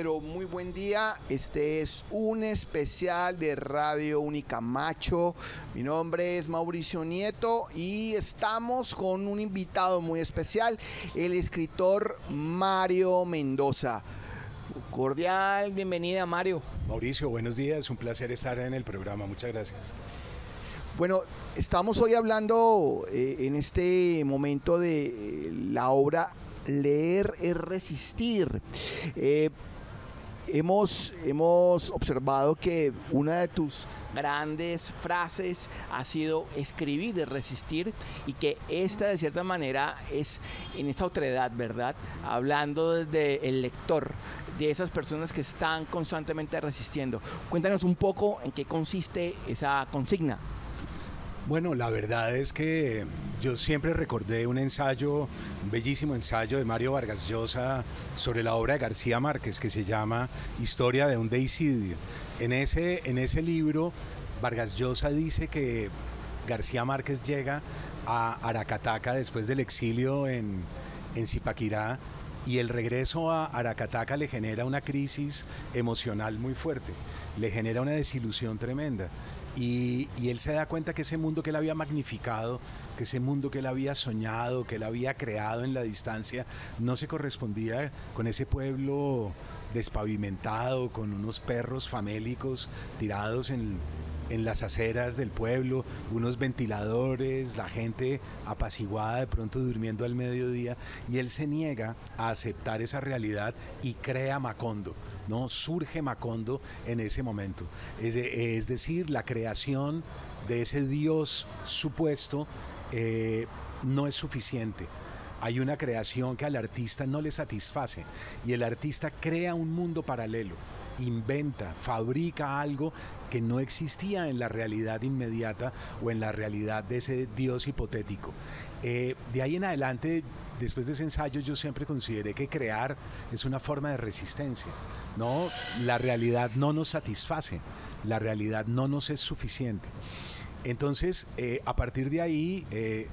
pero muy buen día. Este es un especial de Radio Única Macho. Mi nombre es Mauricio Nieto y estamos con un invitado muy especial, el escritor Mario Mendoza. Cordial bienvenida, Mario. Mauricio, buenos días. Un placer estar en el programa. Muchas gracias. Bueno, estamos hoy hablando eh, en este momento de eh, la obra Leer es resistir. Eh, hemos, hemos observado que una de tus grandes frases ha sido escribir es resistir y que esta de cierta manera es en esta otredad, ¿verdad? Hablando desde el lector, de esas personas que están constantemente resistiendo. Cuéntanos un poco en qué consiste esa consigna. Bueno, la verdad es que yo siempre recordé un ensayo, un bellísimo ensayo de Mario Vargas Llosa sobre la obra de García Márquez que se llama Historia de un deicidio. En ese, en ese libro, Vargas Llosa dice que García Márquez llega a Aracataca después del exilio en, en Zipaquirá y el regreso a Aracataca le genera una crisis emocional muy fuerte, le genera una desilusión tremenda. Y, él se da cuenta que ese mundo que él había magnificado, que ese mundo que él había soñado, que él había creado en la distancia, no se correspondía con ese pueblo despavimentado, con unos perros famélicos tirados en, en las aceras del pueblo, unos ventiladores, la gente apaciguada de pronto durmiendo al mediodía, y él se niega a aceptar esa realidad y crea Macondo, ¿no? Surge Macondo en ese momento. Es, decir, la creación de ese Dios supuesto eh, no es suficiente hay una creación que al artista no le satisface y el artista crea un mundo paralelo inventa, fabrica algo que no existía en la realidad inmediata o en la realidad de ese Dios hipotético. Eh, de ahí en adelante, después de ese ensayo, yo siempre consideré que crear es una forma de resistencia. ¿no? La realidad no nos satisface, la realidad no nos es suficiente. Entonces, eh, a partir de ahí, eh,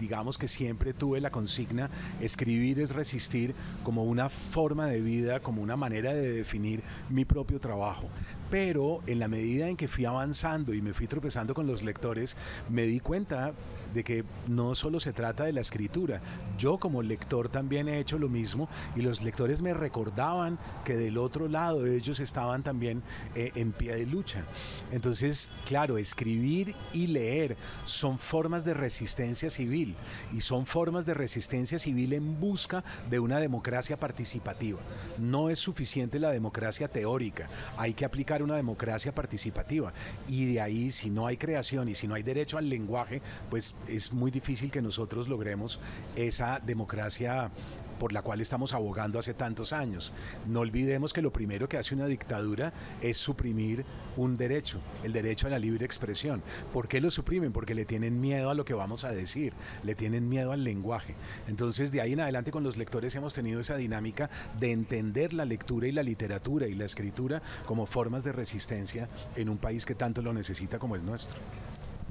digamos que siempre tuve la consigna, escribir es resistir como una forma de vida, como una manera de definir mi propio trabajo. Pero en la medida en que fui avanzando y me fui tropezando con los lectores, me di cuenta de que no solo se trata de la escritura. Yo como lector también he hecho lo mismo y los lectores me recordaban que del otro lado ellos estaban también eh, en pie de lucha. Entonces, claro, escribir y leer son formas de resistencia civil y son formas de resistencia civil en busca de una democracia participativa. No es suficiente la democracia teórica, hay que aplicar una democracia participativa y de ahí si no hay creación y si no hay derecho al lenguaje, pues es muy difícil que nosotros logremos esa democracia por la cual estamos abogando hace tantos años. No olvidemos que lo primero que hace una dictadura es suprimir un derecho, el derecho a la libre expresión. ¿Por qué lo suprimen? Porque le tienen miedo a lo que vamos a decir, le tienen miedo al lenguaje. Entonces, de ahí en adelante con los lectores hemos tenido esa dinámica de entender la lectura y la literatura y la escritura como formas de resistencia en un país que tanto lo necesita como el nuestro.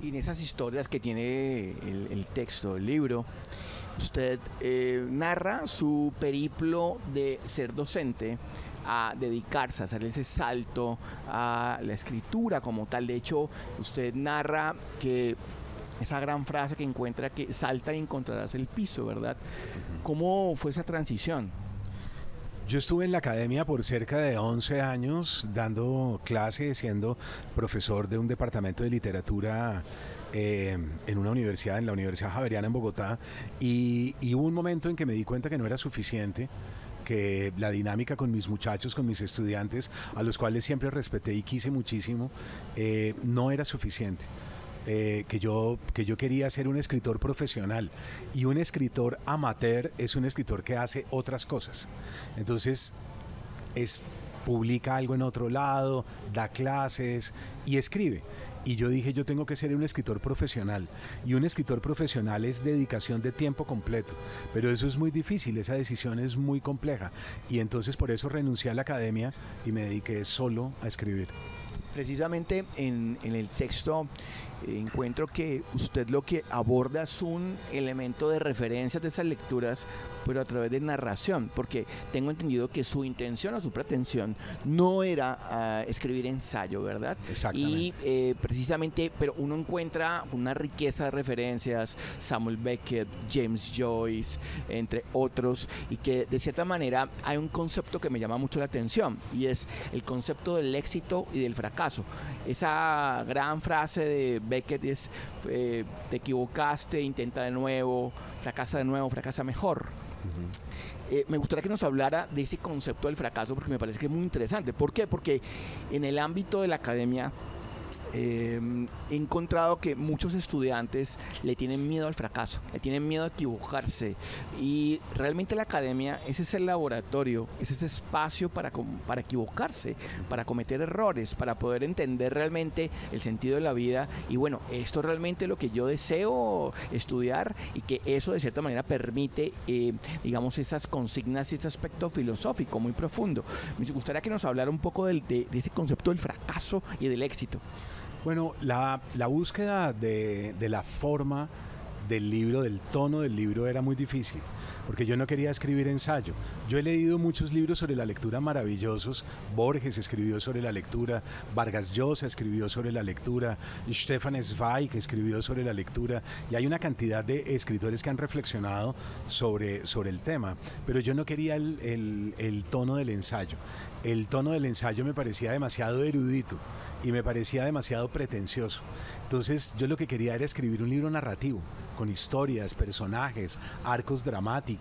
Y en esas historias que tiene el, texto, el libro, usted eh, narra su periplo de ser docente a dedicarse a hacer ese salto a la escritura como tal. De hecho, usted narra que esa gran frase que encuentra que salta y encontrarás el piso, ¿verdad? ¿Cómo fue esa transición? Yo estuve en la academia por cerca de 11 años dando clases, siendo profesor de un departamento de literatura eh, en una universidad, en la Universidad Javeriana en Bogotá, y, hubo un momento en que me di cuenta que no era suficiente que la dinámica con mis muchachos, con mis estudiantes, a los cuales siempre respeté y quise muchísimo, eh, no era suficiente. Eh, que, yo, que yo quería ser un escritor profesional y un escritor amateur es un escritor que hace otras cosas. Entonces, es, publica algo en otro lado, da clases y escribe. Y yo dije, yo tengo que ser un escritor profesional. Y un escritor profesional es dedicación de tiempo completo. Pero eso es muy difícil, esa decisión es muy compleja. Y entonces por eso renuncié a la academia y me dediqué solo a escribir. Precisamente en, en el texto encuentro que usted lo que aborda es un elemento de referencia de esas lecturas pero a través de narración, porque tengo entendido que su intención o su pretensión no era ah, escribir ensayo, ¿verdad? Exactamente. Y eh, precisamente, pero uno encuentra una riqueza de referencias, Samuel Beckett, James Joyce, entre otros, y que de cierta manera hay un concepto que me llama mucho la atención, y es el concepto del éxito y del fracaso. Esa gran frase de Beckett es, eh, te equivocaste, intenta de nuevo, fracasa de nuevo, fracasa mejor. Eh, me gustaría que nos hablara de ese concepto del fracaso porque me parece que es muy interesante. ¿Por qué? Porque en el ámbito de la academia eh, he encontrado que muchos estudiantes le tienen miedo al fracaso, le tienen miedo a equivocarse y realmente la academia es ese laboratorio, es ese espacio para, para equivocarse, para cometer errores, para poder entender realmente el sentido de la vida y bueno, esto realmente lo que yo deseo estudiar y que eso de cierta manera permite, eh, digamos, esas consignas y ese aspecto filosófico muy profundo. Me gustaría que nos hablara un poco de ese concepto del fracaso y del éxito. Bueno, la, búsqueda de, de la forma del libro, del tono del libro era muy difícil porque yo no quería escribir ensayo. Yo he leído muchos libros sobre la lectura maravillosos. Borges escribió sobre la lectura, Vargas Llosa escribió sobre la lectura, Stefan Zweig escribió sobre la lectura, y hay una cantidad de escritores que han reflexionado sobre, sobre el tema, pero yo no quería el, el tono del ensayo. El tono del ensayo me parecía demasiado erudito y me parecía demasiado pretencioso. Entonces yo lo que quería era escribir un libro narrativo, con historias, personajes, arcos dramáticos,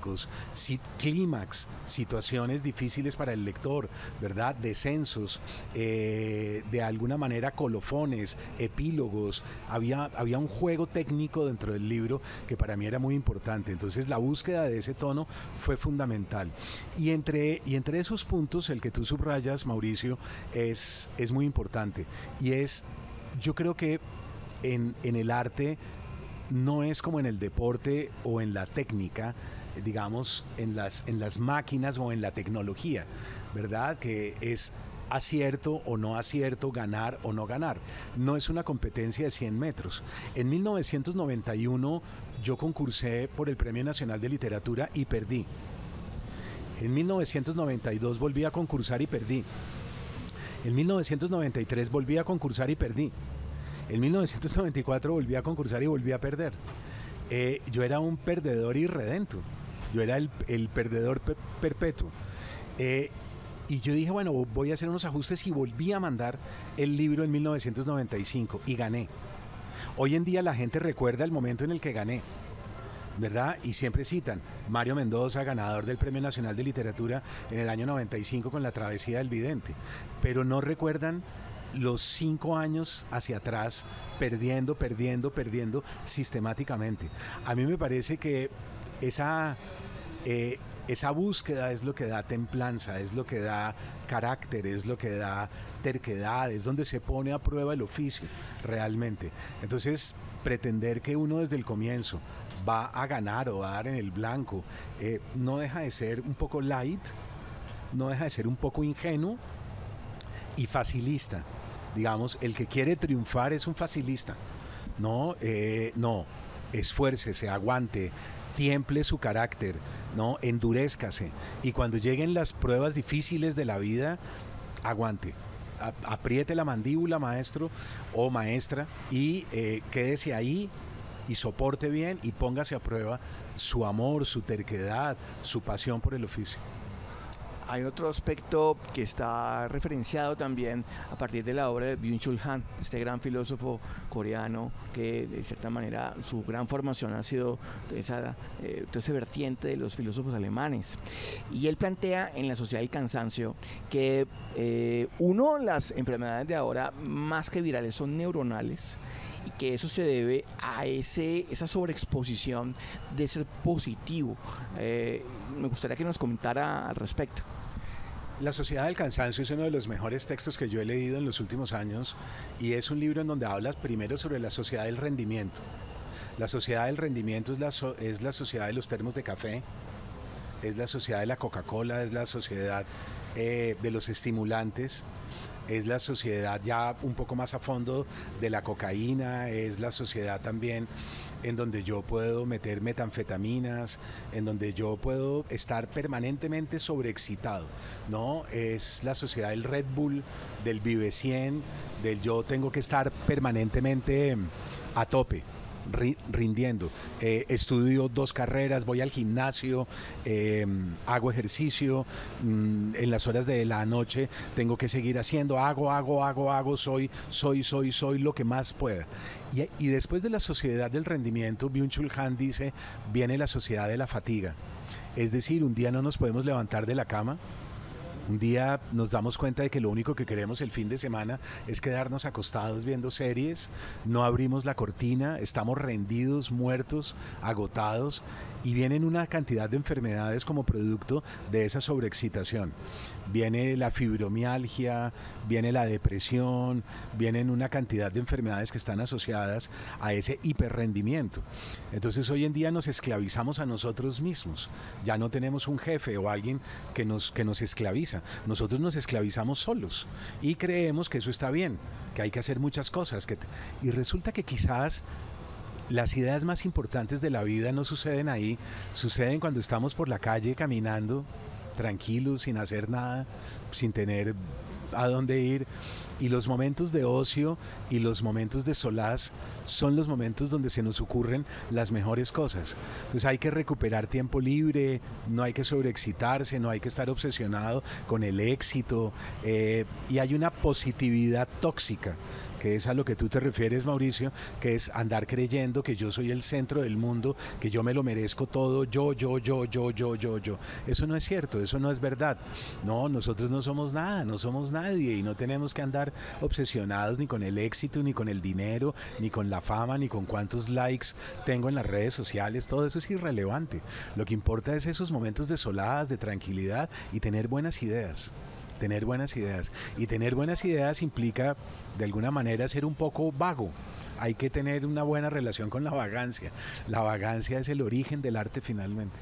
clímax, situaciones difíciles para el lector, ¿verdad? Descensos, eh, de alguna manera colofones, epílogos. Había, había un juego técnico dentro del libro que para mí era muy importante. Entonces la búsqueda de ese tono fue fundamental. Y entre, y entre esos puntos, el que tú subrayas, Mauricio, es, es muy importante. Y es, yo creo que en, en el arte no es como en el deporte o en la técnica, digamos, en las, en las máquinas o en la tecnología, ¿verdad? Que es acierto o no acierto, ganar o no ganar. No es una competencia de 100 metros. En 1991 yo concursé por el Premio Nacional de Literatura y perdí. En 1992 volví a concursar y perdí. En 1993 volví a concursar y perdí. En 1994 volví a concursar y volví a perder. Eh, yo era un perdedor irredento. Yo era el, perdedor perpetuo. Eh, y yo dije, bueno, voy a hacer unos ajustes y volví a mandar el libro en 1995 y gané. Hoy en día la gente recuerda el momento en el que gané, ¿verdad? Y siempre citan Mario Mendoza, ganador del Premio Nacional de Literatura en el año 95 con La Travesía del Vidente, pero no recuerdan los cinco años hacia atrás, perdiendo, perdiendo, perdiendo sistemáticamente. A mí me parece que esa, eh, esa búsqueda es lo que da templanza, es lo que da carácter, es lo que da terquedad, es donde se pone a prueba el oficio realmente. Entonces, pretender que uno desde el comienzo va a ganar o a dar en el blanco, eh, no deja de ser un poco light, no deja de ser un poco ingenuo y facilista digamos, el que quiere triunfar es un facilista. No, eh, no, esfuércese, aguante, tiemple su carácter, no, endurezcase. Y cuando lleguen las pruebas difíciles de la vida, aguante. apriete la mandíbula, maestro o maestra, y eh, quédese ahí y soporte bien y póngase a prueba su amor, su terquedad, su pasión por el oficio. Hay otro aspecto que está referenciado también a partir de la obra de Byung-Chul Han, este gran filósofo coreano que de cierta manera su gran formación ha sido esa, eh, ese vertiente de los filósofos alemanes. Y él plantea en la sociedad del cansancio que eh, uno, las enfermedades de ahora más que virales son neuronales y que eso se debe a ese, esa sobreexposición de ser positivo. Eh, me gustaría que nos comentara al respecto. La Sociedad del Cansancio es uno de los mejores textos que yo he leído en los últimos años y es un libro en donde hablas primero sobre la sociedad del rendimiento. La sociedad del rendimiento es la, es la sociedad de los termos de café, es la sociedad de la Coca-Cola, es la sociedad eh, de los estimulantes, es la sociedad ya un poco más a fondo de la cocaína, es la sociedad también en donde yo puedo meter metanfetaminas, en donde yo puedo estar permanentemente sobreexcitado, ¿no? Es la sociedad del Red Bull, del Vive 100, del yo tengo que estar permanentemente a tope rindiendo. Eh, estudio dos carreras, voy al gimnasio, em, hago ejercicio, mm, en las horas de la noche tengo que seguir haciendo, hago, hago, hago, hago, soy, soy, soy, soy lo que más pueda. Y, y después de la sociedad del rendimiento, Byung-Chul Han dice, viene la sociedad de la fatiga. Es decir, un día no nos podemos levantar de la cama, un día nos damos cuenta de que lo único que queremos el fin de semana es quedarnos acostados viendo series, no abrimos la cortina, estamos rendidos, muertos, agotados y vienen una cantidad de enfermedades como producto de esa sobreexcitación. Viene la fibromialgia, viene la depresión, vienen una cantidad de enfermedades que están asociadas a ese hiperrendimiento. Entonces hoy en día nos esclavizamos a nosotros mismos. Ya no tenemos un jefe o alguien que nos, que nos esclaviza. Nosotros nos esclavizamos solos y creemos que eso está bien, que hay que hacer muchas cosas. Que y resulta que quizás las ideas más importantes de la vida no suceden ahí, suceden cuando estamos por la calle caminando tranquilos, sin hacer nada, sin tener a dónde ir. Y los momentos de ocio y los momentos de solaz son los momentos donde se nos ocurren las mejores cosas. Entonces hay que recuperar tiempo libre, no hay que sobreexcitarse, no hay que estar obsesionado con el éxito eh, y hay una positividad tóxica que es a lo que tú te refieres, Mauricio, que es andar creyendo que yo soy el centro del mundo, que yo me lo merezco todo, yo, yo, yo, yo, yo, yo, yo. Eso no es cierto, eso no es verdad. No, nosotros no somos nada, no somos nadie y no tenemos que andar obsesionados ni con el éxito, ni con el dinero, ni con la fama, ni con cuántos likes tengo en las redes sociales, todo eso es irrelevante. Lo que importa es esos momentos de soladas, de tranquilidad y tener buenas ideas tener buenas ideas. Y tener buenas ideas implica, de alguna manera, ser un poco vago. Hay que tener una buena relación con la vagancia. La vagancia es el origen del arte finalmente.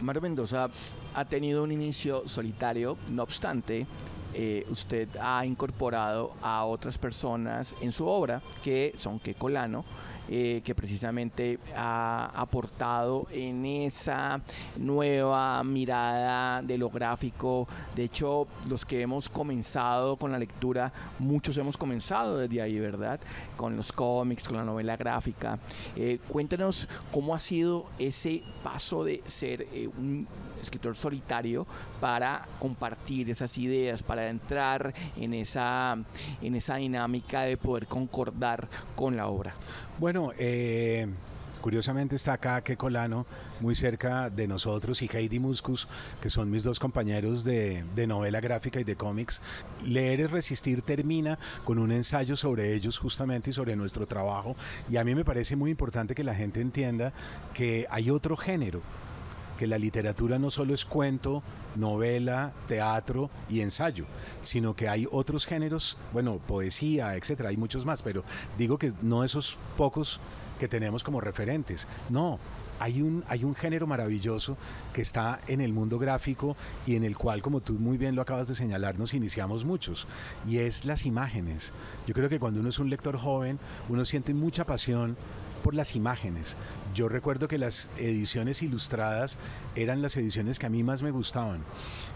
Mario Mendoza ha tenido un inicio solitario, no obstante, eh, usted ha incorporado a otras personas en su obra, que son Kekolano, eh, que precisamente ha aportado en esa nueva mirada de lo gráfico. De hecho, los que hemos comenzado con la lectura, muchos hemos comenzado desde ahí, ¿verdad? Con los cómics, con la novela gráfica. Eh, cuéntanos cómo ha sido ese paso de ser eh, un escritor solitario para compartir esas ideas, para entrar en esa, en esa dinámica de poder concordar con la obra. Bueno, eh, curiosamente está acá Kekolano, muy cerca de nosotros, y Heidi Muscus, que son mis dos compañeros de, de, novela gráfica y de cómics. Leer es resistir termina con un ensayo sobre ellos justamente y sobre nuestro trabajo. Y a mí me parece muy importante que la gente entienda que hay otro género que la literatura no solo es cuento, novela, teatro y ensayo, sino que hay otros géneros, bueno, poesía, etcétera, hay muchos más, pero digo que no esos pocos que tenemos como referentes. No, hay un, hay un género maravilloso que está en el mundo gráfico y en el cual, como tú muy bien lo acabas de señalar, nos iniciamos muchos, y es las imágenes. Yo creo que cuando uno es un lector joven, uno siente mucha pasión por las imágenes. Yo recuerdo que las ediciones ilustradas eran las ediciones que a mí más me gustaban,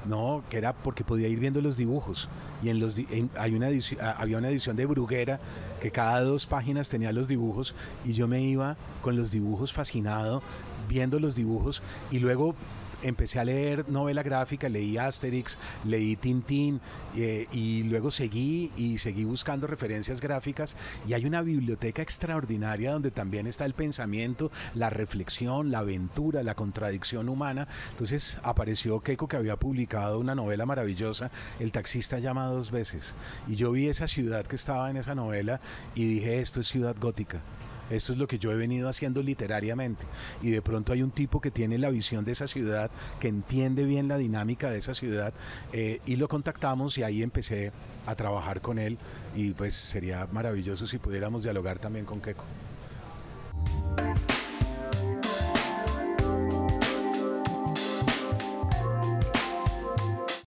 ¿no? Que era porque podía ir viendo los dibujos. Y en los hay una había una edición de Bruguera que cada dos páginas tenía los dibujos y yo me iba con los dibujos fascinado viendo los dibujos y luego empecé a leer novela gráfica, leí Asterix, leí Tintín eh, y luego seguí y seguí buscando referencias gráficas y hay una biblioteca extraordinaria donde también está el pensamiento, la reflexión, la aventura, la contradicción humana. Entonces apareció Keiko que había publicado una novela maravillosa, El taxista llama dos veces, y yo vi esa ciudad que estaba en esa novela y dije, esto es ciudad gótica. Esto es lo que yo he venido haciendo literariamente. Y de pronto hay un tipo que tiene la visión de esa ciudad, que entiende bien la dinámica de esa ciudad, eh, y lo contactamos y ahí empecé a trabajar con él. Y pues sería maravilloso si pudiéramos dialogar también con Keiko.